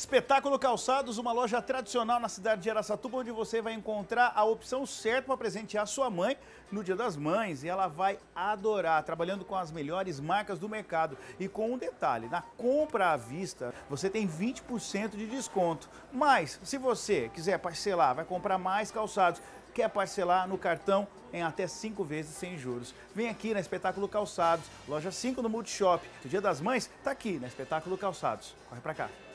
Espetáculo Calçados, uma loja tradicional na cidade de Aracatuba, onde você vai encontrar a opção certa para presentear sua mãe no Dia das Mães. E ela vai adorar, trabalhando com as melhores marcas do mercado. E com um detalhe, na compra à vista, você tem 20% de desconto. Mas, se você quiser parcelar, vai comprar mais calçados, quer parcelar no cartão em até 5 vezes sem juros. Vem aqui na Espetáculo Calçados, loja 5 no Multishop. O Dia das Mães está aqui na Espetáculo Calçados. Corre para cá.